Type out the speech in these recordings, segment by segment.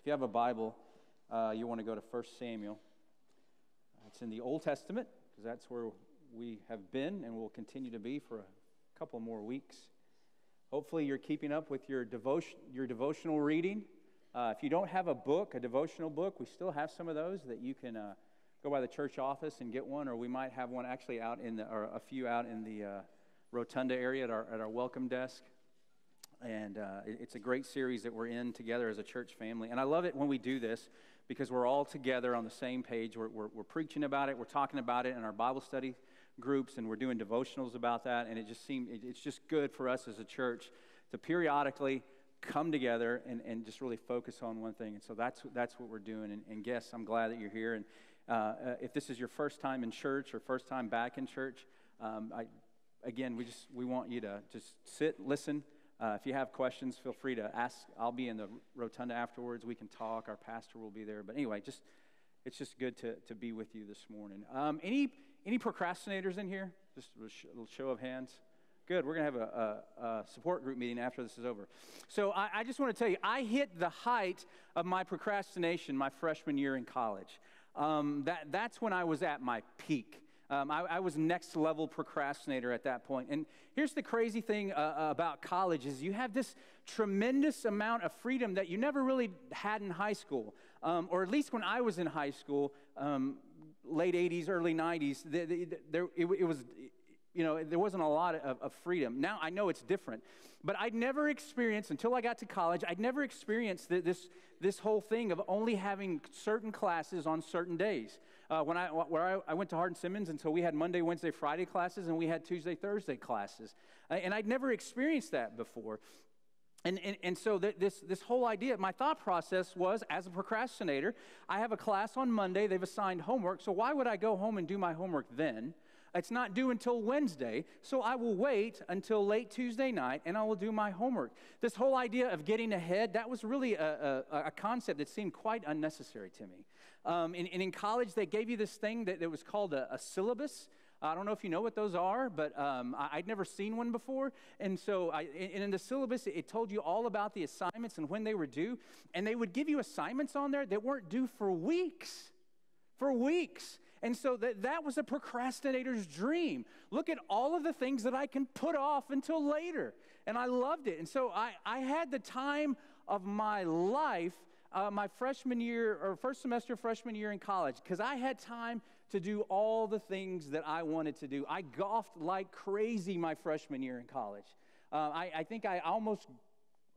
If you have a Bible, uh, you want to go to 1 Samuel. It's in the Old Testament, because that's where we have been and will continue to be for a couple more weeks. Hopefully, you're keeping up with your, devotion, your devotional reading. Uh, if you don't have a book, a devotional book, we still have some of those that you can uh, go by the church office and get one, or we might have one actually out in the, or a few out in the uh, rotunda area at our, at our welcome desk. And uh, it's a great series that we're in together as a church family. And I love it when we do this because we're all together on the same page. We're, we're, we're, preaching about it, we're talking about it in our Bible study groups, and we're doing devotionals about that. And it just seems it's just good for us as a church to periodically come together and, and just really focus on one thing. And so that's, that's what we're doing. And, and I'm glad that you're here. And uh, uh, if this is your first time in church or first time back in church, um, I, again, we just we want you to just sit, listen uh, if you have questions, feel free to ask. I'll be in the rotunda afterwards. We can talk. Our pastor will be there. But anyway, just it's just good to, to be with you this morning. Um, any any procrastinators in here? Just a little show of hands. Good. We're going to have a, a, a, support group meeting after this is over. So I, I just want to tell you, I hit the height of my procrastination my freshman year in college. Um, that, that's when I was at my peak. Um, I, I, was next level procrastinator at that point. And here's the crazy thing uh, uh, about college is you have this tremendous amount of freedom that you never really had in high school, um, or at least when I was in high school, um, late 80s, early 90s. The, the, the, there, it, it was you know, there wasn't a lot of, of, freedom. Now I know it's different, but I'd never experienced, until I got to college, I'd never experienced this, this whole thing of only having certain classes on certain days. Uh, when I, where I, I, went to Hardin Simmons, and so we had Monday, Wednesday, Friday classes, and we had Tuesday, Thursday classes. Uh, and I'd never experienced that before. And, and, and so this, this whole idea, my thought process was as a procrastinator, I have a class on Monday, they've assigned homework, so why would I go home and do my homework then? It's not due until Wednesday, so I will wait until late Tuesday night and I will do my homework. This whole idea of getting ahead, that was really a, a, a concept that seemed quite unnecessary to me. Um, and, and, in college, they gave you this thing that, that was called a, a syllabus. I don't know if you know what those are, but um, I, would never seen one before. And so, I, and in the syllabus, it told you all about the assignments and when they were due. And they would give you assignments on there that weren't due for weeks. For weeks. And so that, that was a procrastinator's dream. Look at all of the things that I can put off until later. And I loved it. And so I, I had the time of my life, uh, my freshman year or first semester freshman year in college, because I had time to do all the things that I wanted to do. I golfed like crazy my freshman year in college. Uh, I, I think I almost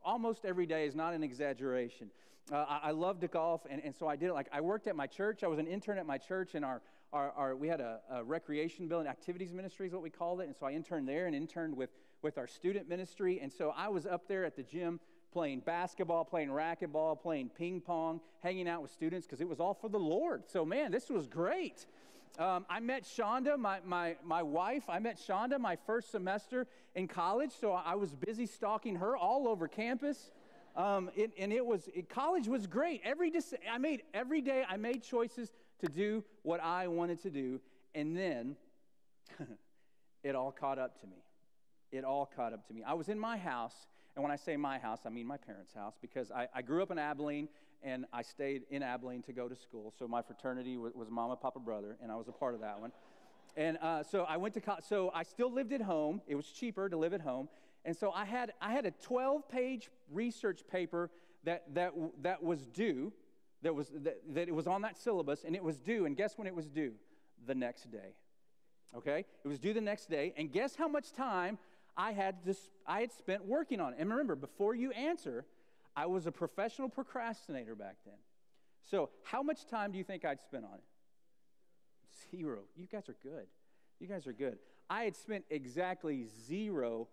almost every day is not an exaggeration. Uh, I, I love to golf, and, and so I did it. Like I worked at my church. I was an intern at my church, and our, our, our we had a, a, recreation building, activities ministry is what we called it. And so I interned there and interned with, with our student ministry. And so I was up there at the gym playing basketball, playing racquetball, playing ping pong, hanging out with students because it was all for the Lord. So, man, this was great. Um, I met Shonda, my, my, my wife. I met Shonda my first semester in college, so I was busy stalking her all over campus. Um, it, and it was it, college was great. Every I made every day I made choices to do what I wanted to do, and then it all caught up to me. It all caught up to me. I was in my house, and when I say my house, I mean my parents' house because I, I grew up in Abilene and I stayed in Abilene to go to school. So my fraternity was, was mama, papa, brother, and I was a part of that one. And uh, so I went to college. So I still lived at home. It was cheaper to live at home. And so I had, I had a 12 page research paper that, that, that was due, that, was, that, that it was on that syllabus, and it was due. And guess when it was due? The next day. Okay? It was due the next day. And guess how much time I had, to, I had spent working on it. And remember, before you answer, I was a professional procrastinator back then. So, how much time do you think I'd spent on it? Zero. You guys are good. You guys are good. I had spent exactly zero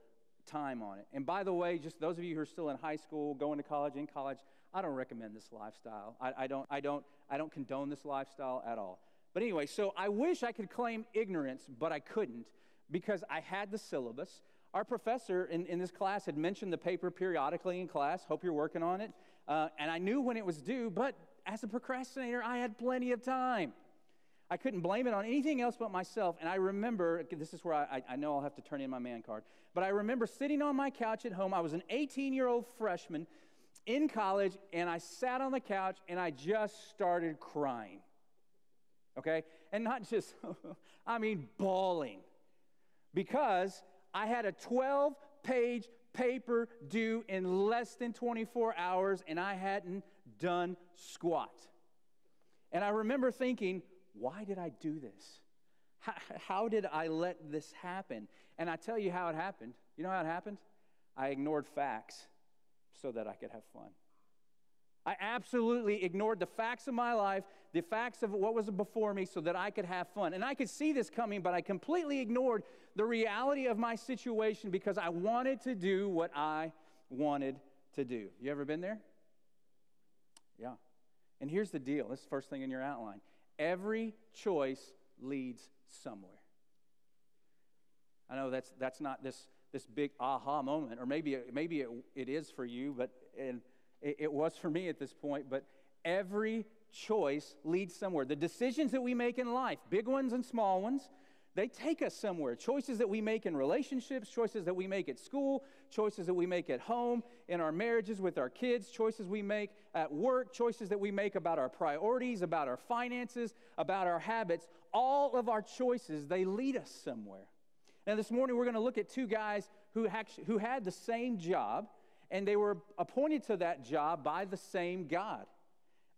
time on it. And by the way, just those of you who are still in high school, going to college, in college, I don't recommend this lifestyle. I, I, don't, I, don't, I don't condone this lifestyle at all. But anyway, so I wish I could claim ignorance, but I couldn't because I had the syllabus. Our professor in, in this class had mentioned the paper periodically in class. Hope you're working on it. Uh, and I knew when it was due, but as a procrastinator, I had plenty of time. I couldn't blame it on anything else but myself. And I remember, this is where I, I know I'll have to turn in my man card, but I remember sitting on my couch at home. I was an 18 year old freshman in college and I sat on the couch and I just started crying. Okay? And not just, I mean, bawling. Because I had a 12 page paper due in less than 24 hours and I hadn't done squat. And I remember thinking, why did I do this? How, how, did I let this happen? And I tell you how it happened. You know how it happened? I ignored facts so that I could have fun. I absolutely ignored the facts of my life, the facts of what was before me, so that I could have fun. And I could see this coming, but I completely ignored the reality of my situation because I wanted to do what I wanted to do. You ever been there? Yeah. And here's the deal this is the first thing in your outline every choice leads somewhere. I know that's, that's not this, this big aha moment, or maybe, it, maybe it, it is for you, but and it, it was for me at this point. But every choice leads somewhere. The decisions that we make in life, big ones and small ones, they take us somewhere. Choices that we make in relationships, choices that we make at school, choices that we make at home, in our marriages with our kids, choices we make at work, choices that we make about our priorities, about our finances, about our habits. All of our choices, they lead us somewhere. Now, this morning we're going to look at two guys who, actually, who had the same job, and they were appointed to that job by the same God,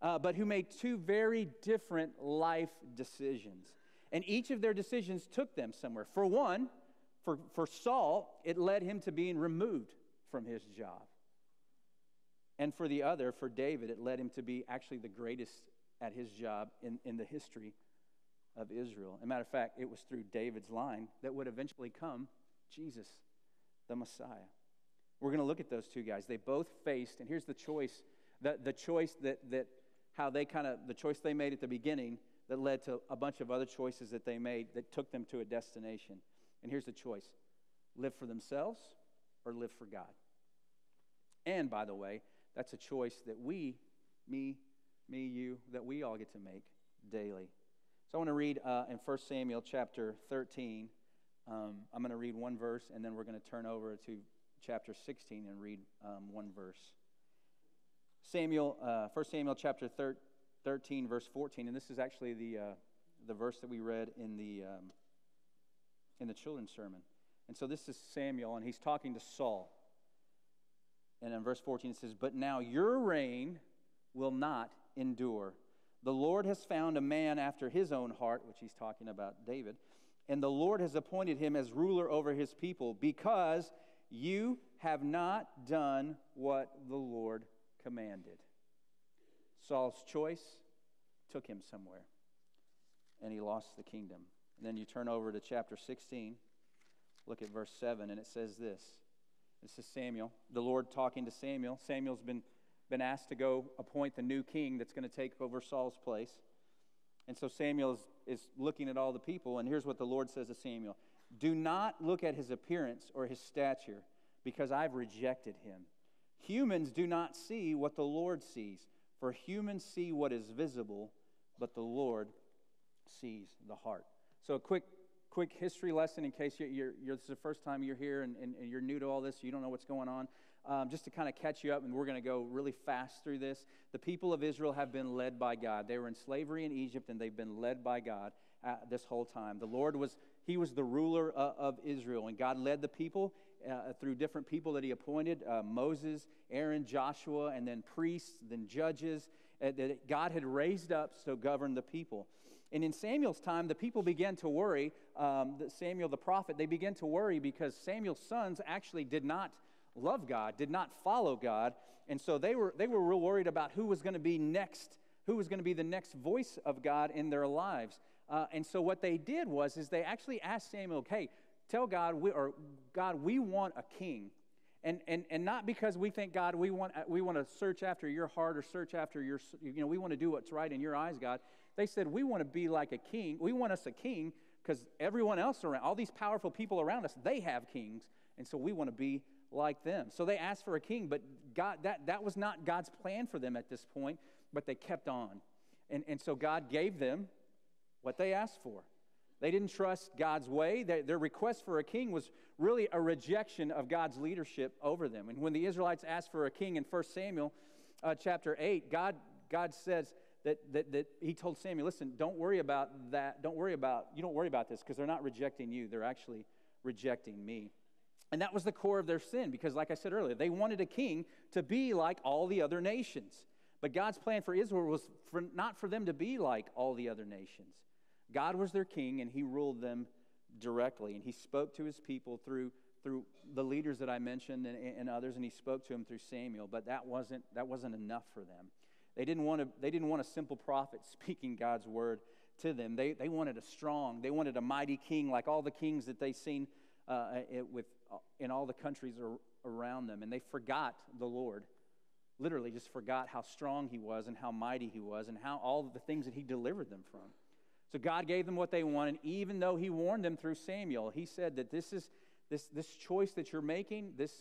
uh, but who made two very different life decisions. And each of their decisions took them somewhere. For one, for, for Saul, it led him to being removed from his job. And for the other, for David, it led him to be actually the greatest at his job in, in the history of Israel. As a matter of fact, it was through David's line that would eventually come Jesus, the Messiah. We're going to look at those two guys. They both faced, and here's the choice the, the choice that, that how they kind of, the choice they made at the beginning that led to a bunch of other choices that they made that took them to a destination. And here's the choice live for themselves or live for God. And by the way, that's a choice that we, me, me, you, that we all get to make daily. So I want to read uh, in 1 Samuel chapter 13. Um, I'm going to read one verse, and then we're going to turn over to chapter 16 and read um, one verse. Samuel, uh, 1 Samuel chapter 13. 13, verse 14, and this is actually the, uh, the verse that we read in the, um, in the children's sermon. And so this is Samuel, and he's talking to Saul. And in verse 14, it says, But now your reign will not endure. The Lord has found a man after his own heart, which he's talking about David, and the Lord has appointed him as ruler over his people because you have not done what the Lord commanded. Saul's choice took him somewhere, and he lost the kingdom. And then you turn over to chapter 16, look at verse 7, and it says this. This is Samuel, the Lord talking to Samuel. Samuel's been, been asked to go appoint the new king that's going to take over Saul's place. And so Samuel is, is looking at all the people, and here's what the Lord says to Samuel Do not look at his appearance or his stature, because I've rejected him. Humans do not see what the Lord sees. For humans see what is visible, but the Lord sees the heart. So, a quick, quick history lesson in case you're, you're, you're this is the first time you're here and, and, and, you're new to all this, you don't know what's going on. Um, just to kind of catch you up, and we're going to go really fast through this. The people of Israel have been led by God. They were in slavery in Egypt, and they've been led by God uh, this whole time. The Lord was, He was the ruler uh, of Israel, and God led the people uh, through different people that he appointed uh, Moses, Aaron, Joshua, and then priests, then judges uh, that God had raised up to govern the people. And in Samuel's time, the people began to worry. Um, Samuel the prophet, they began to worry because Samuel's sons actually did not love God, did not follow God. And so they were, they were real worried about who was going to be next, who was going to be the next voice of God in their lives. Uh, and so what they did was is they actually asked Samuel, hey, Tell God, we, or God, we want a king. And, and, and not because we think, God, we want, we want to search after your heart or search after your, you know, we want to do what's right in your eyes, God. They said, we want to be like a king. We want us a king because everyone else around, all these powerful people around us, they have kings. And so we want to be like them. So they asked for a king, but God, that, that was not God's plan for them at this point, but they kept on. And, and so God gave them what they asked for. They didn't trust God's way. Their, request for a king was really a rejection of God's leadership over them. And when the Israelites asked for a king in 1 Samuel uh, chapter 8, God, God says that, that, that He told Samuel, listen, don't worry about that. Don't worry about, you don't worry about this because they're not rejecting you, they're actually rejecting me. And that was the core of their sin because, like I said earlier, they wanted a king to be like all the other nations. But God's plan for Israel was for, not for them to be like all the other nations. God was their king and he ruled them directly. And he spoke to his people through, through the leaders that I mentioned and, and others, and he spoke to them through Samuel. But that wasn't, that wasn't enough for them. They didn't, want a, they didn't want a simple prophet speaking God's word to them. They, they wanted a strong, they wanted a mighty king like all the kings that they've seen uh, it, with, uh, in all the countries ar- around them. And they forgot the Lord literally just forgot how strong he was and how mighty he was and how all the things that he delivered them from. So God gave them what they wanted, even though He warned them through Samuel. He said that this is this this choice that you're making. This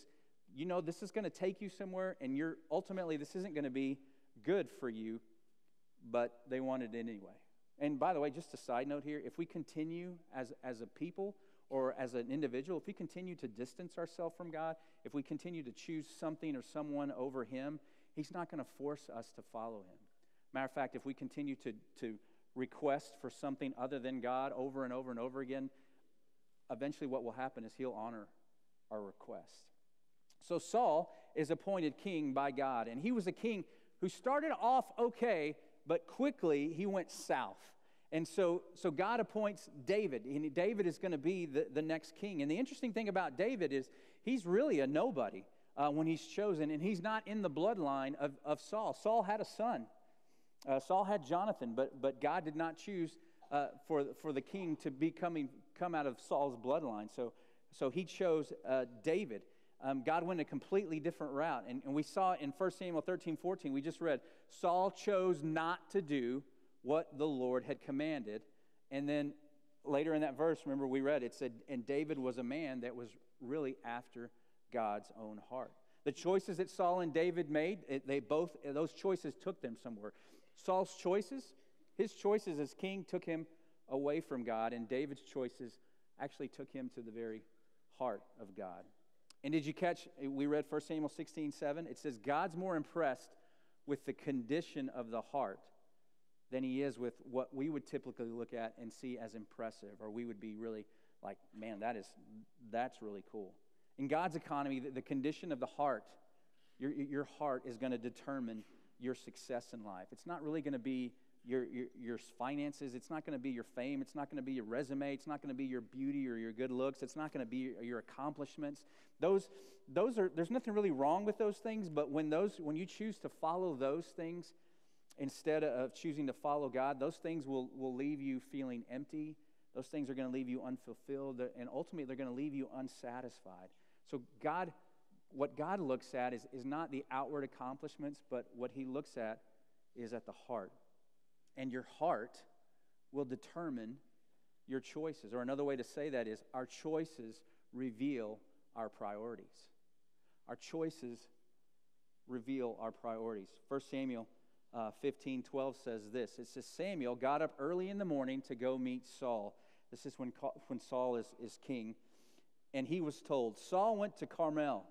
you know this is going to take you somewhere, and you're ultimately this isn't going to be good for you. But they wanted it anyway. And by the way, just a side note here: if we continue as as a people or as an individual, if we continue to distance ourselves from God, if we continue to choose something or someone over Him, He's not going to force us to follow Him. Matter of fact, if we continue to, to request for something other than God over and over and over again, eventually what will happen is he'll honor our request. So Saul is appointed king by God, and he was a king who started off okay, but quickly he went south. And so, so God appoints David, and David is going to be the, the next king. And the interesting thing about David is he's really a nobody uh, when he's chosen, and he's not in the bloodline of, of Saul. Saul had a son uh, Saul had Jonathan, but, but God did not choose uh, for, for the king to be coming, come out of Saul's bloodline. So, so he chose uh, David. Um, God went a completely different route. And, and we saw in 1 Samuel 13, 14, we just read, Saul chose not to do what the Lord had commanded. And then later in that verse, remember we read, it said, and David was a man that was really after God's own heart. The choices that Saul and David made, they both, those choices took them somewhere. Saul's choices, his choices as king took him away from God, and David's choices actually took him to the very heart of God. And did you catch, we read 1 Samuel 16, 7? It says, God's more impressed with the condition of the heart than he is with what we would typically look at and see as impressive, or we would be really like, man, that is, that's really cool. In God's economy, the, the condition of the heart, your, your heart is going to determine your success in life. It's not really going to be your, your, your, finances. It's not going to be your fame. It's not going to be your resume. It's not going to be your beauty or your good looks. It's not going to be your accomplishments. Those, those are, there's nothing really wrong with those things, but when, those, when you choose to follow those things instead of choosing to follow God, those things will, will leave you feeling empty. Those things are going to leave you unfulfilled, and ultimately, they're going to leave you unsatisfied. So, God what God looks at is, is not the outward accomplishments, but what He looks at is at the heart. And your heart will determine your choices. Or another way to say that is our choices reveal our priorities. Our choices reveal our priorities. 1 Samuel uh, 15 12 says this it says, Samuel got up early in the morning to go meet Saul. This is when, when Saul is, is king. And he was told, Saul went to Carmel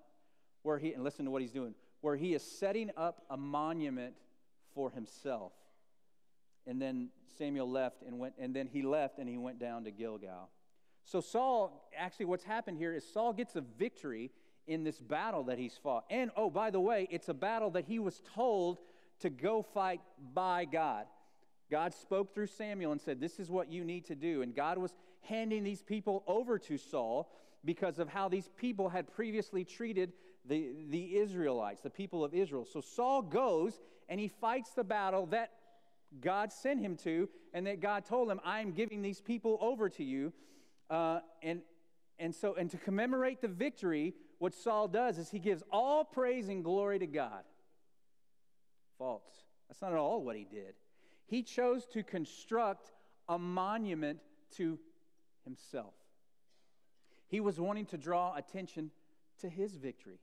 where he, and listen to what he's doing, where he is setting up a monument for himself. And then Samuel left and went, and then he left and he went down to Gilgal. So Saul, actually, what's happened here is Saul gets a victory in this battle that he's fought. And oh, by the way, it's a battle that he was told to go fight by God. God spoke through Samuel and said, This is what you need to do. And God was handing these people over to Saul because of how these people had previously treated the, the Israelites, the people of Israel. So Saul goes and he fights the battle that God sent him to, and that God told him, I am giving these people over to you. Uh, and, and so, and to commemorate the victory, what Saul does is he gives all praise and glory to God. False. That's not at all what he did. He chose to construct a monument to himself. He was wanting to draw attention to his victory.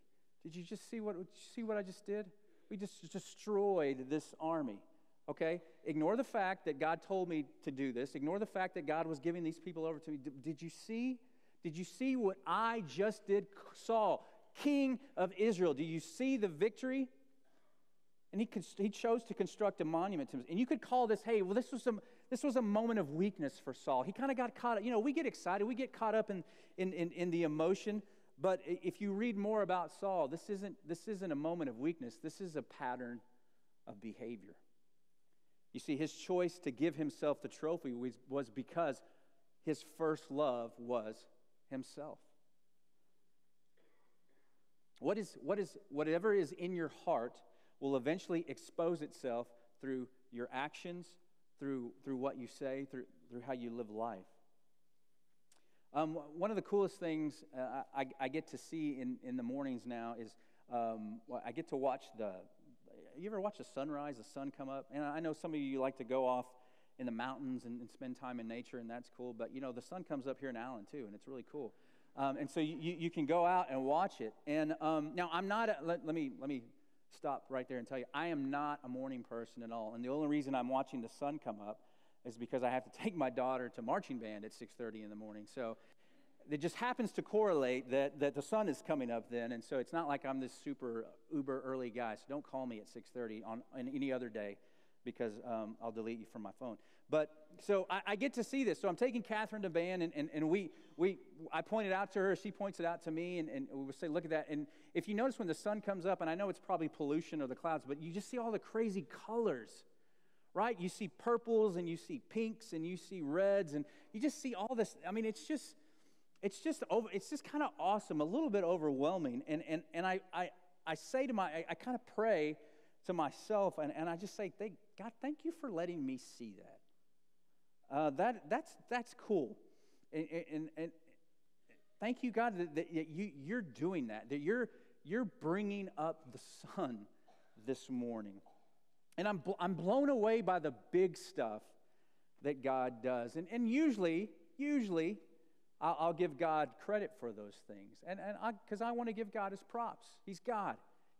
Did you just see what, see what I just did? We just destroyed this army. Okay? Ignore the fact that God told me to do this. Ignore the fact that God was giving these people over to me. Did, did you see? Did you see what I just did? Saul, king of Israel. Do you see the victory? And he, he chose to construct a monument to him. And you could call this, hey, well, this was, some, this was a moment of weakness for Saul. He kind of got caught up. You know, we get excited, we get caught up in, in, in, in the emotion. But if you read more about Saul, this isn't, this isn't a moment of weakness, this is a pattern of behavior. You see, his choice to give himself the trophy was, was because his first love was himself. What is, what is, whatever is in your heart will eventually expose itself through your actions, through, through what you say, through, through how you live life. Um, one of the coolest things uh, I, I, get to see in, in the mornings now is um, I get to watch the. You ever watch the sunrise, the sun come up? And I know some of you like to go off in the mountains and, and spend time in nature, and that's cool. But you know, the sun comes up here in Allen too, and it's really cool. Um, and so you, you can go out and watch it. And um, now I'm not. A, let, let me let me stop right there and tell you, I am not a morning person at all. And the only reason I'm watching the sun come up is because I have to take my daughter to marching band at 6:30 in the morning. So it just happens to correlate that, that the sun is coming up then, and so it's not like I'm this super uber early guy. So don't call me at 6:30 on, on any other day because um, I'll delete you from my phone. But so I, I, get to see this. So I'm taking Catherine to van, and, and, and we, we, I pointed out to her, she points it out to me, and, and we say, look at that. And if you notice when the sun comes up, and I know it's probably pollution or the clouds, but you just see all the crazy colors, right? You see purples, and you see pinks, and you see reds, and you just see all this. I mean, it's just, it's just, over, it's just kind of awesome, a little bit overwhelming. And, and, and I, I, I say to my, I, I kind of pray to myself, and, and I just say, thank, God, thank you for letting me see that. Uh, that, that's, that's cool. And, and, and thank you, God, that, that you, you're doing that, that you're, you're bringing up the sun this morning. And I'm, I'm blown away by the big stuff that God does. And, and usually, usually, I'll, give God credit for those things. And because I, I want to give God his props. He's God,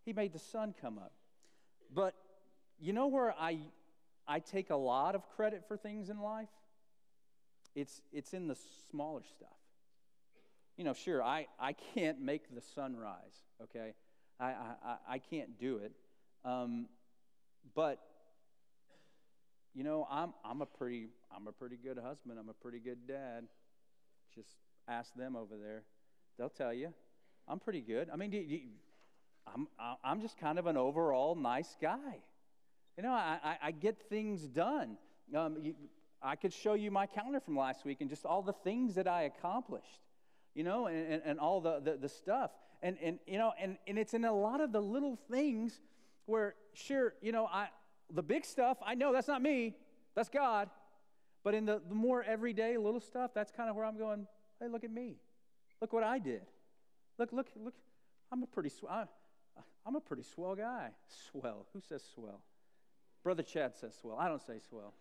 He made the sun come up. But you know where I, I take a lot of credit for things in life? It's, it's in the smaller stuff. You know, sure, I, I can't make the sun rise, okay? I, I, I can't do it. Um, but, you know, I'm, I'm, a pretty, I'm a pretty good husband. I'm a pretty good dad. Just ask them over there. They'll tell you. I'm pretty good. I mean, do you, I'm, I'm just kind of an overall nice guy. You know, I, I, I get things done. Um, you, I could show you my calendar from last week and just all the things that I accomplished, you know, and, and, and all the, the, the, stuff. And, and, you know, and, and it's in a lot of the little things where, sure, you know, I, the big stuff, I know that's not me, that's God. But in the, the more everyday little stuff, that's kind of where I'm going, hey, look at me. Look what I did. Look, look, look. I'm a pretty, sw- I, I'm a pretty swell guy. Swell. Who says swell? Brother Chad says swell. I don't say swell.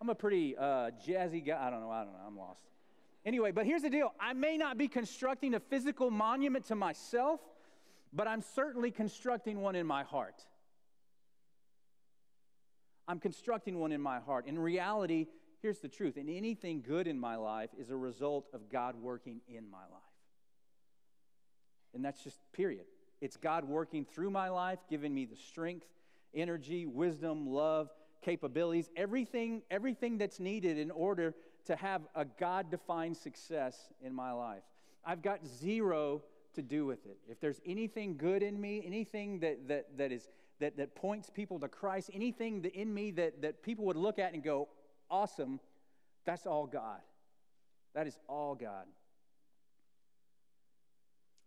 I'm a pretty uh, jazzy guy. I don't know. I don't know. I'm lost. Anyway, but here's the deal I may not be constructing a physical monument to myself, but I'm certainly constructing one in my heart. I'm constructing one in my heart. In reality, here's the truth and anything good in my life is a result of God working in my life. And that's just period. It's God working through my life, giving me the strength energy, wisdom, love, capabilities, everything, everything that's needed in order to have a God defined success in my life. I've got zero to do with it. If there's anything good in me, anything that, that, that, is, that, that points people to Christ, anything that in me that, that people would look at and go, awesome, that's all God. That is all God.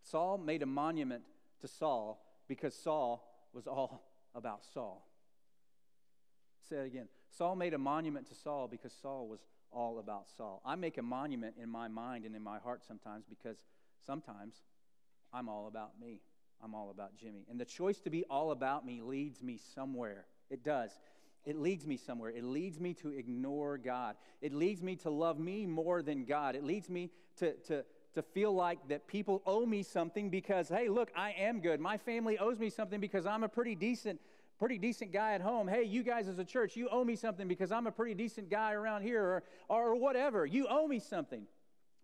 Saul made a monument to Saul because Saul was all about Saul. Say it again. Saul made a monument to Saul because Saul was all about Saul. I make a monument in my mind and in my heart sometimes because sometimes I'm all about me. I'm all about Jimmy. And the choice to be all about me leads me somewhere. It does. It leads me somewhere. It leads me to ignore God. It leads me to love me more than God. It leads me to, to, to feel like that people owe me something because, hey, look, I am good. My family owes me something because I'm a pretty decent pretty decent guy at home. Hey, you guys as a church, you owe me something because I'm a pretty decent guy around here or, or whatever. You owe me something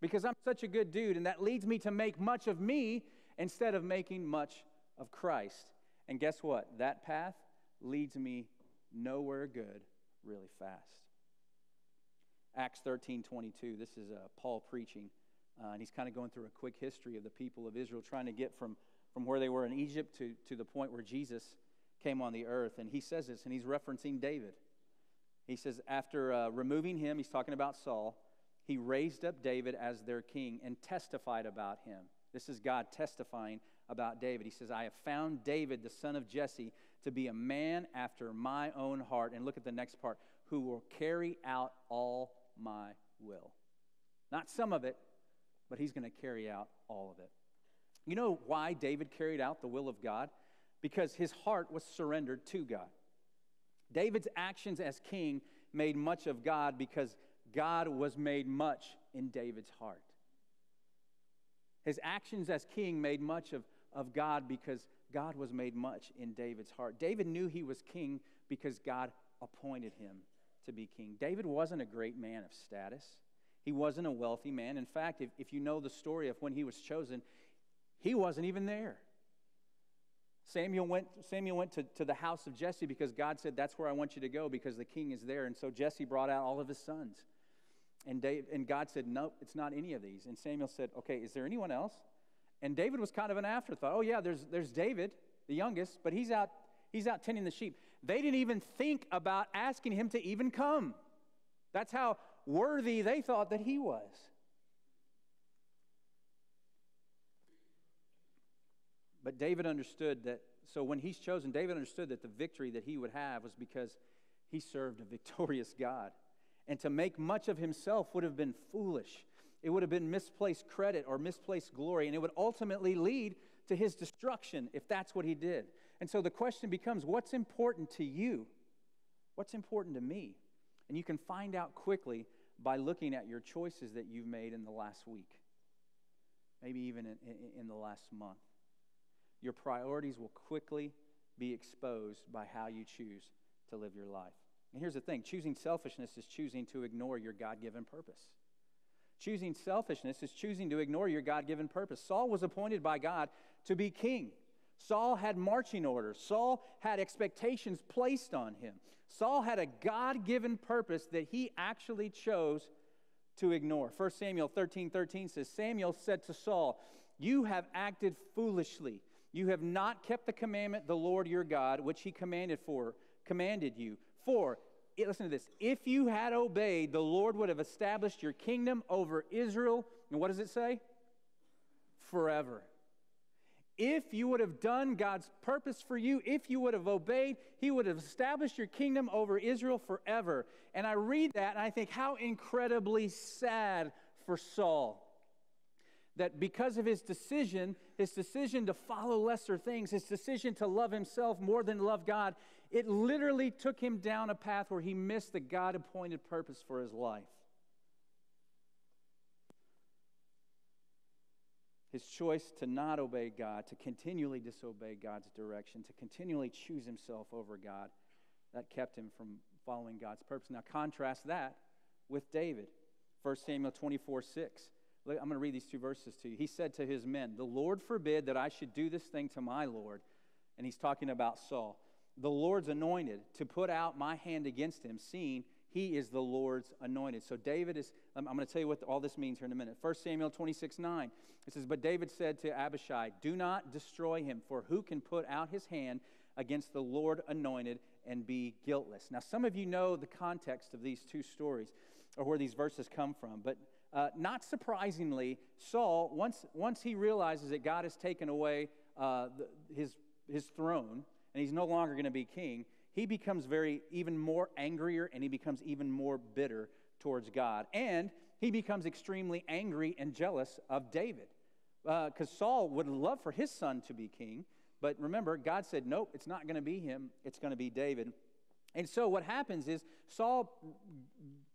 because I'm such a good dude. And that leads me to make much of me instead of making much of Christ. And guess what? That path leads me nowhere good really fast. Acts 13 22. This is uh, Paul preaching. Uh, and he's kind of going through a quick history of the people of Israel trying to get from, from where they were in Egypt to, to the point where Jesus came on the earth. And he says this, and he's referencing David. He says, after uh, removing him, he's talking about Saul, he raised up David as their king and testified about him. This is God testifying about David. He says, I have found David, the son of Jesse, to be a man after my own heart. And look at the next part who will carry out all my will. Not some of it, but he's going to carry out all of it. You know why David carried out the will of God? Because his heart was surrendered to God. David's actions as king made much of God because God was made much in David's heart. His actions as king made much of, of God because God was made much in David's heart. David knew he was king because God appointed him to be king. David wasn't a great man of status, he wasn't a wealthy man. In fact, if, if you know the story of when he was chosen, he wasn't even there. Samuel went, Samuel went to, to the house of Jesse because God said, That's where I want you to go because the king is there. And so Jesse brought out all of his sons. And, Dave, and God said, No, it's not any of these. And Samuel said, Okay, is there anyone else? And David was kind of an afterthought. Oh, yeah, there's, there's David, the youngest, but he's out, he's out tending the sheep. They didn't even think about asking him to even come. That's how worthy they thought that he was. But David understood that, so when he's chosen, David understood that the victory that he would have was because he served a victorious God. And to make much of himself would have been foolish. It would have been misplaced credit or misplaced glory, and it would ultimately lead to his destruction if that's what he did. And so the question becomes what's important to you? What's important to me? And you can find out quickly by looking at your choices that you've made in the last week, maybe even in, in, in the last month. Your priorities will quickly be exposed by how you choose to live your life. And here's the thing choosing selfishness is choosing to ignore your God given purpose. Choosing selfishness is choosing to ignore your God given purpose. Saul was appointed by God to be king. Saul had marching orders. Saul had expectations placed on him. Saul had a God given purpose that he actually chose to ignore. 1 Samuel 13 13 says, Samuel said to Saul, You have acted foolishly. You have not kept the commandment the Lord your God, which he commanded for, commanded you. For listen to this if you had obeyed, the Lord would have established your kingdom over Israel. And what does it say? Forever. If you would have done God's purpose for you, if you would have obeyed, He would have established your kingdom over Israel forever. And I read that and I think, how incredibly sad for Saul. That because of his decision, his decision to follow lesser things, his decision to love himself more than love God, it literally took him down a path where he missed the God appointed purpose for his life. His choice to not obey God, to continually disobey God's direction, to continually choose himself over God, that kept him from following God's purpose. Now, contrast that with David. 1 Samuel 24 6. I'm going to read these two verses to you. He said to his men, The Lord forbid that I should do this thing to my Lord. And he's talking about Saul the Lord's anointed to put out my hand against him, seeing he is the Lord's anointed. So David is, I'm going to tell you what all this means here in a minute. 1 Samuel 26, 9. It says, But David said to Abishai, Do not destroy him, for who can put out his hand against the Lord anointed and be guiltless? Now, some of you know the context of these two stories or where these verses come from, but uh, not surprisingly, Saul, once, once he realizes that God has taken away uh, the, his, his throne, and he's no longer going to be king, he becomes very, even more angrier and he becomes even more bitter towards God. And he becomes extremely angry and jealous of David. Because uh, Saul would love for his son to be king, but remember, God said, nope, it's not going to be him, it's going to be David. And so what happens is Saul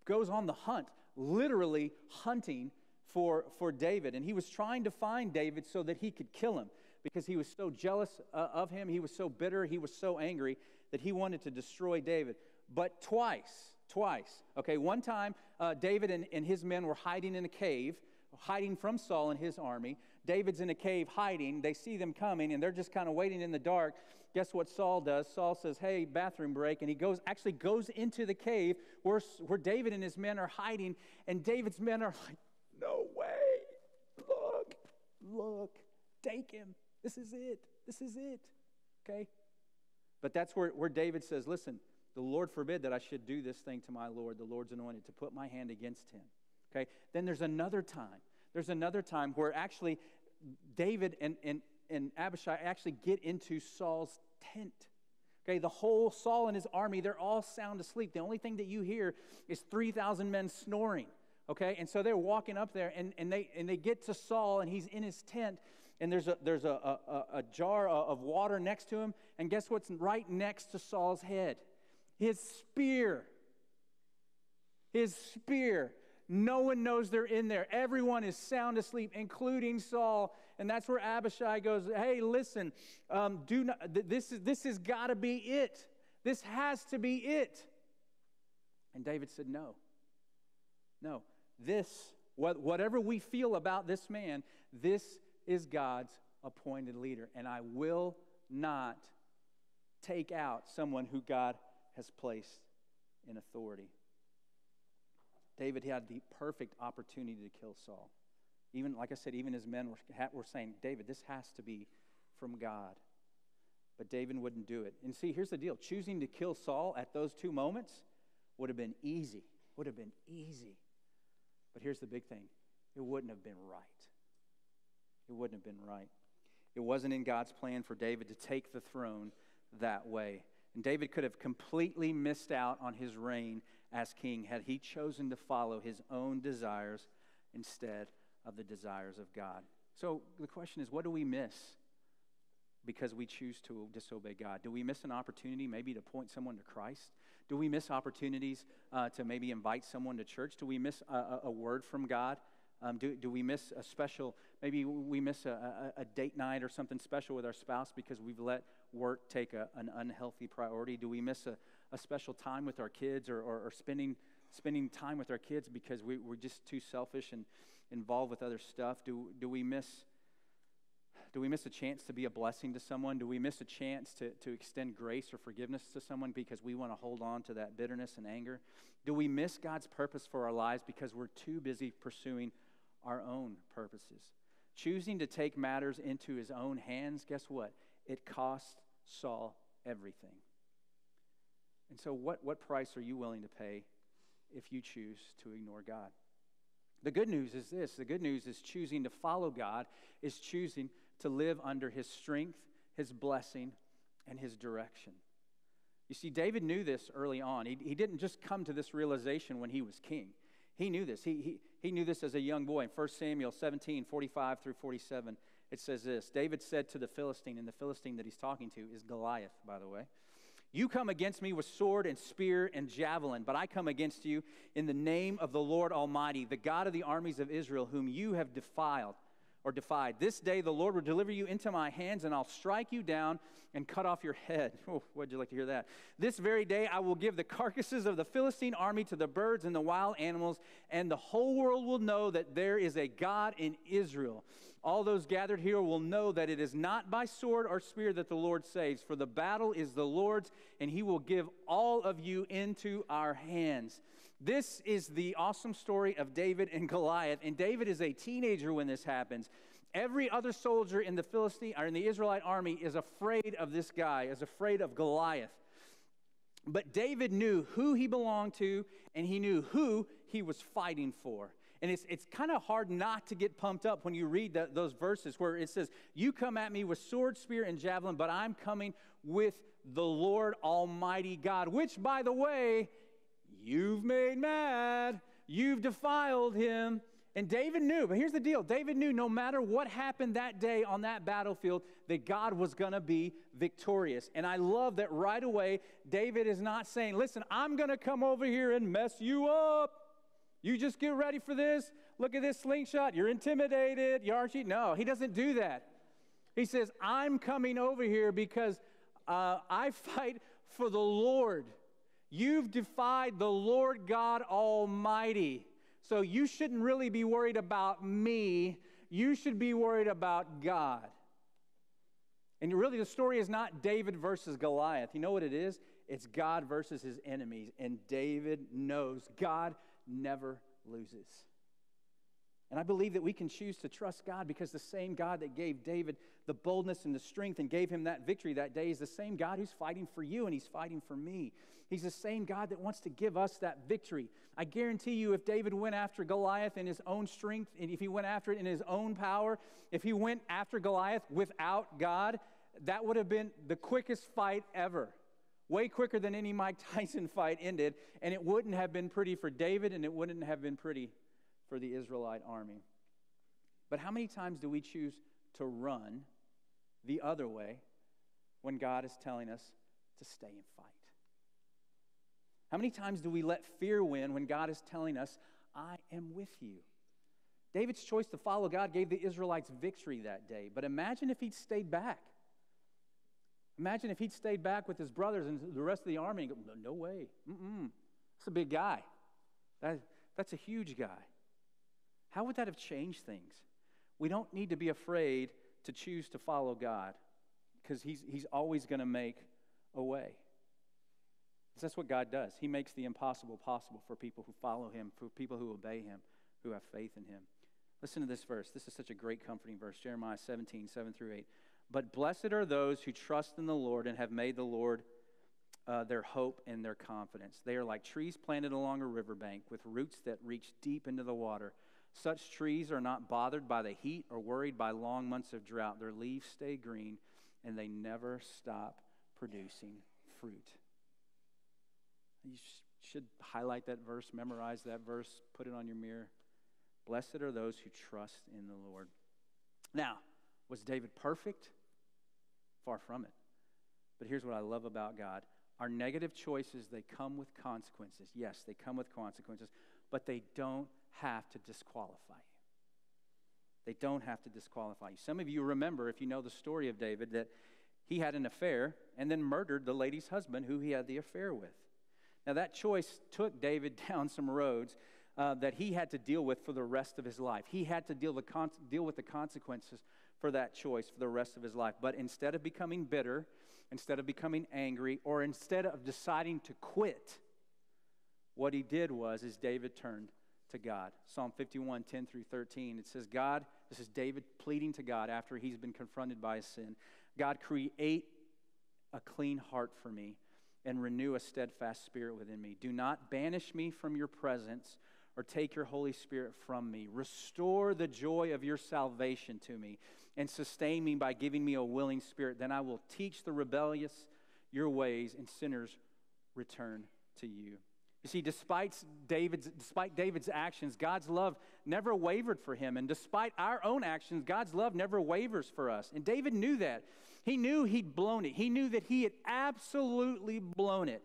goes on the hunt, literally hunting for, for David. And he was trying to find David so that he could kill him because he was so jealous uh, of him. He was so bitter. He was so angry that he wanted to destroy David. But twice, twice, okay, one time uh, David and, and his men were hiding in a cave, hiding from Saul and his army. David's in a cave hiding. They see them coming and they're just kind of waiting in the dark. Guess what Saul does? Saul says, Hey, bathroom break. And he goes, actually goes into the cave where, where David and his men are hiding. And David's men are like, No way. Look, look, take him. This is it. This is it. Okay? But that's where, where David says, Listen, the Lord forbid that I should do this thing to my Lord, the Lord's anointed, to put my hand against him. Okay? Then there's another time. There's another time where actually David and, and, and Abishai actually get into Saul's tent. Okay, the whole Saul and his army, they're all sound asleep. The only thing that you hear is 3,000 men snoring. Okay, and so they're walking up there and, and, they, and they get to Saul and he's in his tent and there's a, there's a, a, a jar of water next to him. And guess what's right next to Saul's head? His spear. His spear. No one knows they're in there. Everyone is sound asleep, including Saul. And that's where Abishai goes, Hey, listen, um, do not, this, is, this has got to be it. This has to be it. And David said, No. No. This, whatever we feel about this man, this is God's appointed leader. And I will not take out someone who God has placed in authority. David had the perfect opportunity to kill Saul. Even, like I said, even his men were, were saying, David, this has to be from God. But David wouldn't do it. And see, here's the deal choosing to kill Saul at those two moments would have been easy. Would have been easy. But here's the big thing it wouldn't have been right. It wouldn't have been right. It wasn't in God's plan for David to take the throne that way. And David could have completely missed out on his reign as king had he chosen to follow his own desires instead of the desires of God. So the question is what do we miss because we choose to disobey God? Do we miss an opportunity maybe to point someone to Christ? Do we miss opportunities uh, to maybe invite someone to church? Do we miss a, a word from God? Um, do, do we miss a special, maybe we miss a, a, a, date night or something special with our spouse because we've let work take a, an unhealthy priority? Do we miss a, a special time with our kids or, or, or spending, spending time with our kids because we, we're just too selfish and involved with other stuff? Do, do we miss do we miss a chance to be a blessing to someone? Do we miss a chance to, to extend grace or forgiveness to someone because we want to hold on to that bitterness and anger? Do we miss God's purpose for our lives because we're too busy pursuing our own purposes. Choosing to take matters into his own hands, guess what? It cost Saul everything. And so, what, what price are you willing to pay if you choose to ignore God? The good news is this the good news is choosing to follow God, is choosing to live under his strength, his blessing, and his direction. You see, David knew this early on. He, he didn't just come to this realization when he was king. He knew this. He, he, he knew this as a young boy. In 1 Samuel 17, 45 through 47, it says this David said to the Philistine, and the Philistine that he's talking to is Goliath, by the way. You come against me with sword and spear and javelin, but I come against you in the name of the Lord Almighty, the God of the armies of Israel, whom you have defiled or defied. This day the Lord will deliver you into my hands, and I'll strike you down and cut off your head. Oh, would you like to hear that? This very day I will give the carcasses of the Philistine army to the birds and the wild animals, and the whole world will know that there is a God in Israel. All those gathered here will know that it is not by sword or spear that the Lord saves, for the battle is the Lord's, and he will give all of you into our hands. This is the awesome story of David and Goliath. And David is a teenager when this happens. Every other soldier in the Philistine or in the Israelite army is afraid of this guy, is afraid of Goliath. But David knew who he belonged to and he knew who he was fighting for. And it's, it's kind of hard not to get pumped up when you read the, those verses where it says, You come at me with sword, spear, and javelin, but I'm coming with the Lord Almighty God, which, by the way, You've made mad. You've defiled him. And David knew, but here's the deal David knew no matter what happened that day on that battlefield, that God was going to be victorious. And I love that right away, David is not saying, Listen, I'm going to come over here and mess you up. You just get ready for this. Look at this slingshot. You're intimidated. You aren't you? No, he doesn't do that. He says, I'm coming over here because uh, I fight for the Lord. You've defied the Lord God Almighty. So you shouldn't really be worried about me. You should be worried about God. And really, the story is not David versus Goliath. You know what it is? It's God versus his enemies. And David knows God never loses. And I believe that we can choose to trust God because the same God that gave David the boldness and the strength and gave him that victory that day is the same God who's fighting for you and he's fighting for me. He's the same God that wants to give us that victory. I guarantee you, if David went after Goliath in his own strength, and if he went after it in his own power, if he went after Goliath without God, that would have been the quickest fight ever. Way quicker than any Mike Tyson fight ended. And it wouldn't have been pretty for David, and it wouldn't have been pretty for the Israelite army. But how many times do we choose to run the other way when God is telling us to stay and fight? How many times do we let fear win when God is telling us, I am with you? David's choice to follow God gave the Israelites victory that day. But imagine if he'd stayed back. Imagine if he'd stayed back with his brothers and the rest of the army and go, no, way. Mm-mm. That's a big guy. That, that's a huge guy. How would that have changed things? We don't need to be afraid to choose to follow God because he's, he's always going to make a way. That's what God does. He makes the impossible possible for people who follow Him, for people who obey Him, who have faith in Him. Listen to this verse. This is such a great, comforting verse Jeremiah 17, 7 through 8. But blessed are those who trust in the Lord and have made the Lord uh, their hope and their confidence. They are like trees planted along a riverbank with roots that reach deep into the water. Such trees are not bothered by the heat or worried by long months of drought. Their leaves stay green and they never stop producing fruit. You should highlight that verse, memorize that verse, put it on your mirror. Blessed are those who trust in the Lord. Now, was David perfect? Far from it. But here's what I love about God our negative choices, they come with consequences. Yes, they come with consequences, but they don't have to disqualify you. They don't have to disqualify you. Some of you remember, if you know the story of David, that he had an affair and then murdered the lady's husband who he had the affair with. Now, that choice took David down some roads uh, that he had to deal with for the rest of his life. He had to deal, the con- deal with the consequences for that choice for the rest of his life. But instead of becoming bitter, instead of becoming angry, or instead of deciding to quit, what he did was is David turned to God. Psalm 51, 10 through 13. It says, God, this is David pleading to God after he's been confronted by his sin. God, create a clean heart for me and renew a steadfast spirit within me. Do not banish me from your presence or take your Holy Spirit from me. Restore the joy of your salvation to me and sustain me by giving me a willing spirit. Then I will teach the rebellious your ways and sinners return to you. You see, despite David's, despite David's actions, God's love never wavered for him. And despite our own actions, God's love never wavers for us. And David knew that. He knew he'd blown it. He knew that he had absolutely blown it.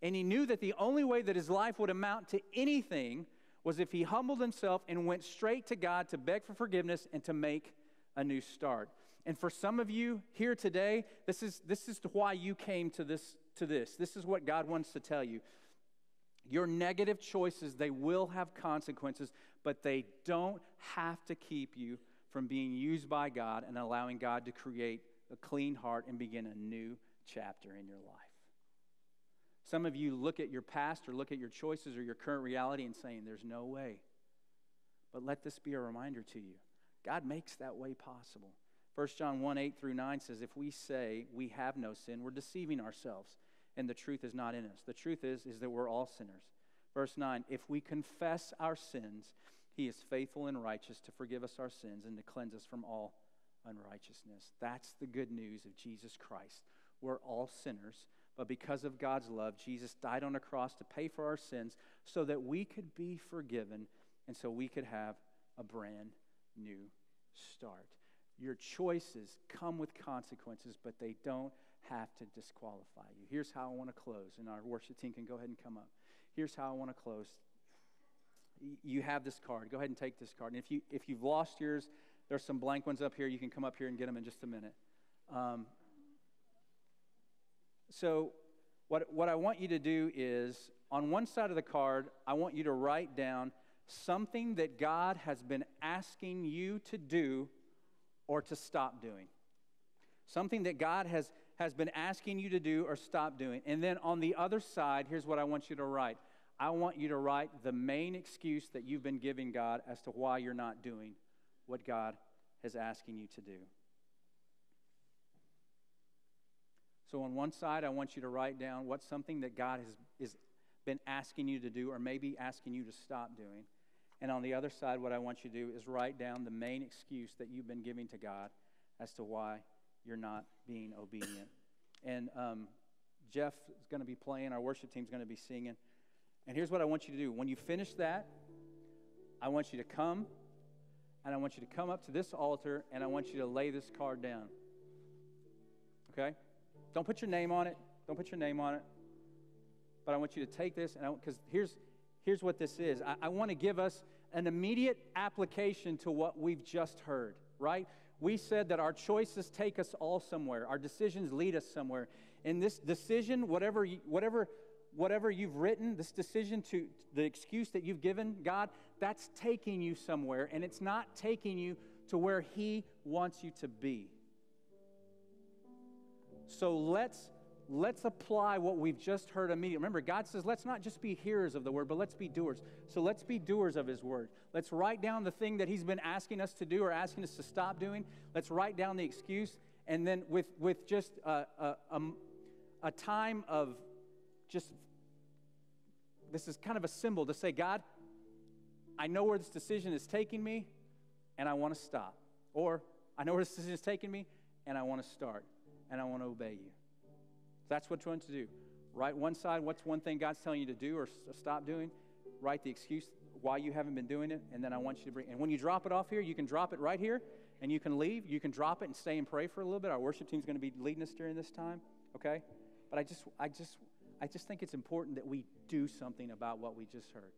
And he knew that the only way that his life would amount to anything was if he humbled himself and went straight to God to beg for forgiveness and to make a new start. And for some of you here today, this is, this is why you came to this, to this. This is what God wants to tell you. Your negative choices, they will have consequences, but they don't have to keep you from being used by God and allowing God to create a clean heart and begin a new chapter in your life. Some of you look at your past or look at your choices or your current reality and saying, There's no way. But let this be a reminder to you God makes that way possible. 1 John 1 8 through 9 says, If we say we have no sin, we're deceiving ourselves and the truth is not in us. The truth is, is that we're all sinners. Verse 9, if we confess our sins, he is faithful and righteous to forgive us our sins and to cleanse us from all unrighteousness. That's the good news of Jesus Christ. We're all sinners, but because of God's love, Jesus died on a cross to pay for our sins so that we could be forgiven and so we could have a brand new start. Your choices come with consequences, but they don't have to disqualify you. Here's how I want to close, and our worship team can go ahead and come up. Here's how I want to close. You have this card. Go ahead and take this card. And if, you, if you've lost yours, there's some blank ones up here. You can come up here and get them in just a minute. Um, so, What, what I want you to do is, on one side of the card, I want you to write down something that God has been asking you to do or to stop doing. Something that God has, has been asking you to do or stop doing. And then on the other side, here's what I want you to write I want you to write the main excuse that you've been giving God as to why you're not doing what God is asking you to do. So, on one side, I want you to write down what's something that God has is been asking you to do or maybe asking you to stop doing. And on the other side, what I want you to do is write down the main excuse that you've been giving to God as to why you're not being obedient. And um, Jeff is going to be playing, our worship team is going to be singing. And here's what I want you to do when you finish that, I want you to come and I want you to come up to this altar and I want you to lay this card down. Okay? Don't put your name on it. Don't put your name on it. But I want you to take this, and because here's, here's what this is I, I want to give us an immediate application to what we've just heard, right? We said that our choices take us all somewhere, our decisions lead us somewhere. And this decision, whatever, you, whatever, whatever you've written, this decision to the excuse that you've given God, that's taking you somewhere, and it's not taking you to where He wants you to be. So let's let's apply what we've just heard immediately. Remember, God says, let's not just be hearers of the word, but let's be doers. So let's be doers of his word. Let's write down the thing that he's been asking us to do or asking us to stop doing. Let's write down the excuse. And then, with, with just a, a, a, a time of just, this is kind of a symbol to say, God, I know where this decision is taking me, and I want to stop. Or, I know where this decision is taking me, and I want to start, and I want to obey you. That's what you want to do. Write one side, what's one thing God's telling you to do or stop doing. Write the excuse why you haven't been doing it, and then I want you to bring. And when you drop it off here, you can drop it right here, and you can leave. You can drop it and stay and pray for a little bit. Our worship team's going to be leading us during this time, okay? But I just, I just, I just think it's important that we do something about what we just heard.